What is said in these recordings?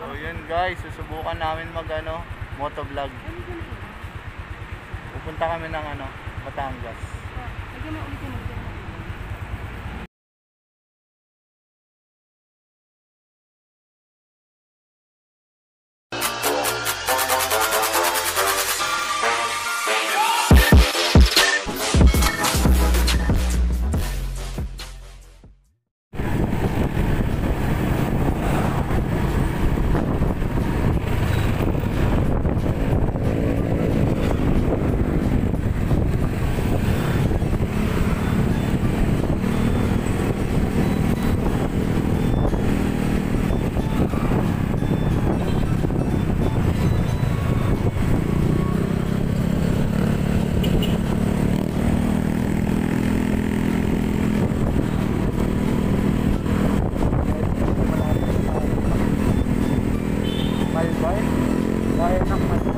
So yun guys, susubukan namin mag ano, motovlog. Pupunta kami ng ano, Batangas. Lagyan mo ulit 哎，那么。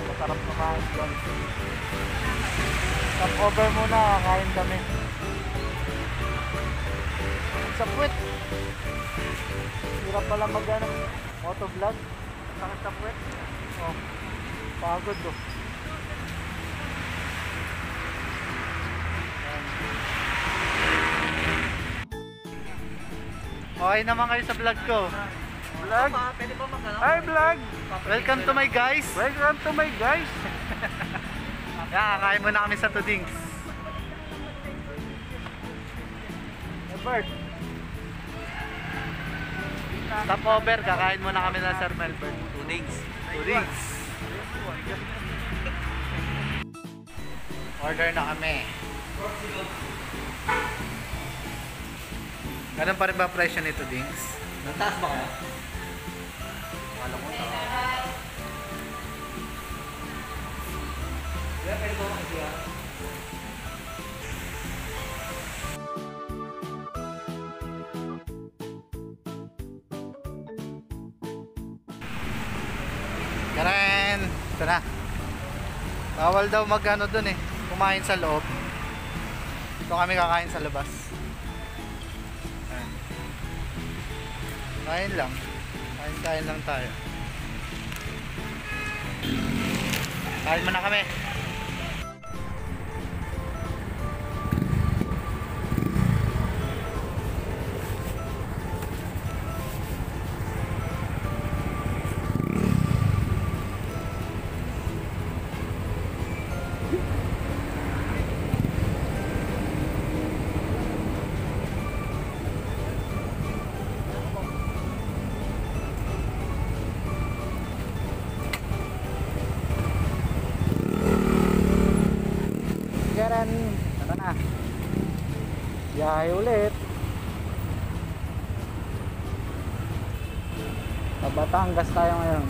Yan, masarap kumain doon. Stop over muna, kakain kami. Sa puwet. Hirap pala mag ano, motovlog. Sakit sa puwet. Oh, pagod oh. Yan. Okay naman kayo sa vlog ko. Vlog? Pwede ba mag Hi vlog! Welcome to my guys! Welcome to my guys! Yan, kakain muna kami sa Tudings. Albert! Stop over, kakain muna kami na Sir Melbourne. Tudings. Tudings! Order na kami. Ganun pa rin ba presyo nito, Dings? Nagtaas ba kaya? Ito na. Bawal daw mag ano dun eh. Kumain sa loob. Dito kami kakain sa labas. Ayan. Kain lang. Kain-kain lang tayo. Kain muna kami. Karen, tara na. Biyahe ulit. Sa Batangas tayo ngayon.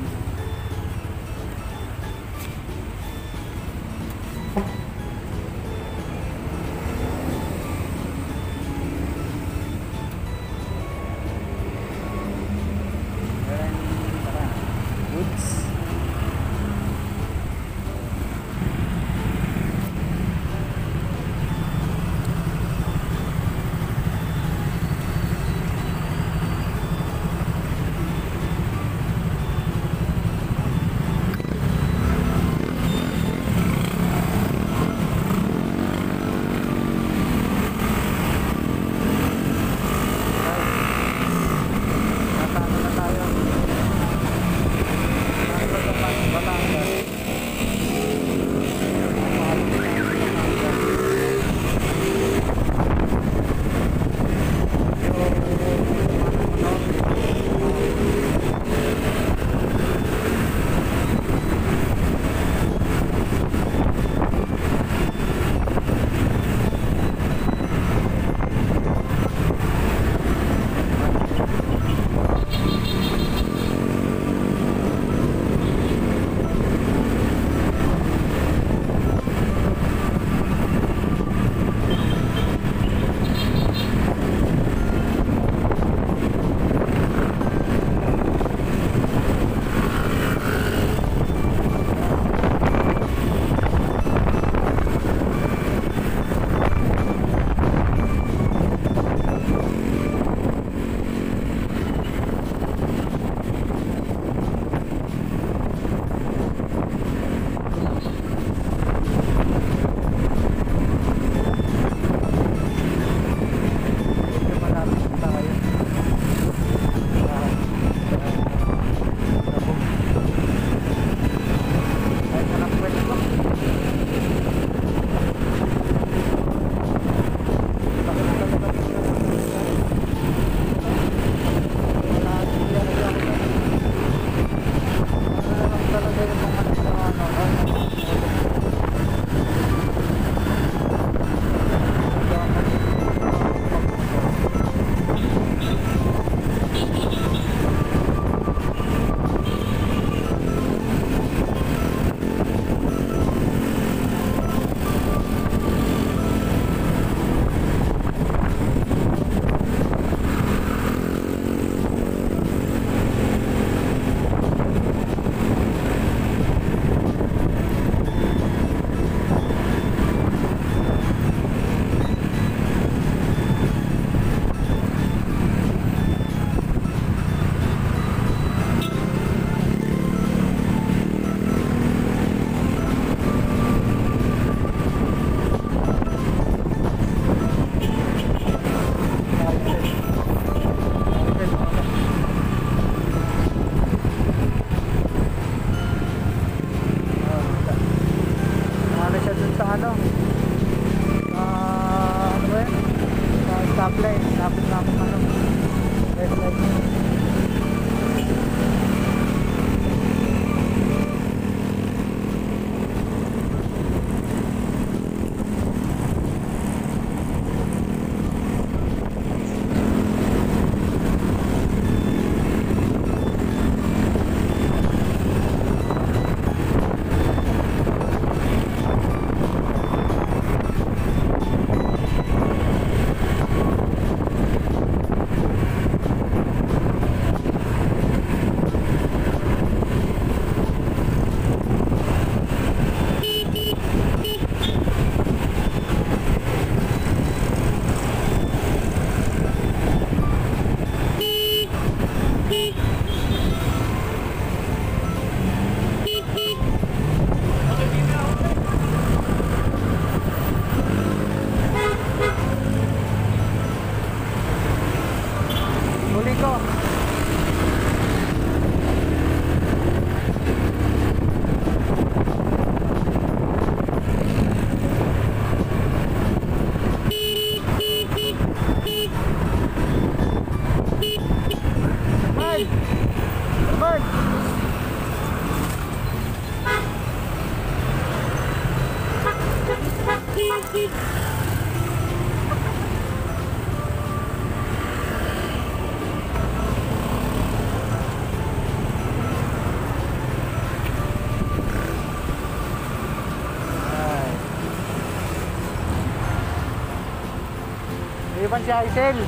Naiwan si Aisel.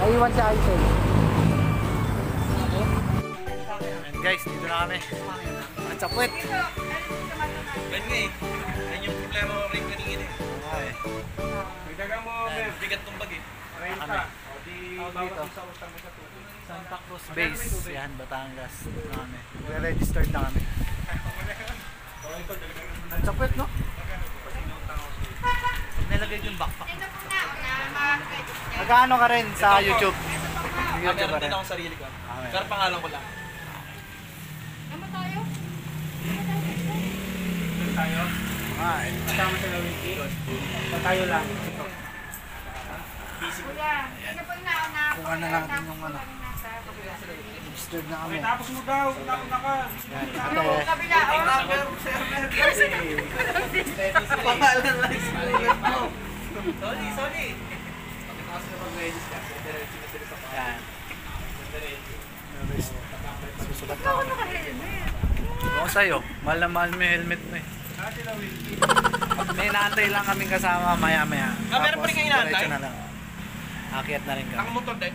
Naiwan si Aisel. And guys, dito na kami. At sa puwet. Yan nga eh. Yan yung problema mo rin kanina eh. Pagdaga mo, Bev. Bigat ng bag eh. Kami. Dito. Santa Cruz Base. Yan, Batangas. Dito na kami. Re-registered na kami. At sa puwet, no? Nilagay yung backpack. Magkano ka rin sa YouTube? Ah, YouTube ka meron rin. din akong sarili ko. Ah, meron. Pero pangalan ko lang. Ano tayo? tayo? Ay. Kasama sa Lawiki. Pa tayo lang. Po nauna? Kuha na natin yung ano. Registered na kami. Tapos mo daw. Tapos na ka. Yan. Ate, Kabila, Pangalan lang yan. Susulat na Ako kami. naka-helmet. Ako sa'yo, mahal na mahal mo yung helmet mo eh. May inaantay lang kaming kasama maya maya. Ah, meron pa rin kayo inaantay? Diretso na lang. Akyat na rin kami. Nakamotor din.